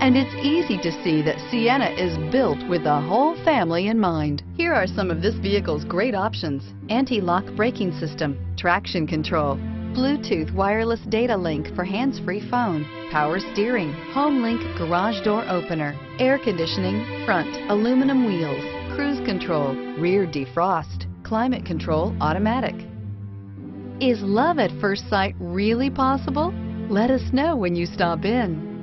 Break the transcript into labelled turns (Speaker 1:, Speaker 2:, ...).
Speaker 1: and it's easy to see that Sienna is built with the whole family in mind. Here are some of this vehicle's great options. Anti-lock braking system, traction control, Bluetooth wireless data link for hands-free phone, power steering, HomeLink garage door opener, air conditioning, front, aluminum wheels, cruise control, rear defrost, climate control automatic. Is love at first sight really possible? Let us know when you stop in.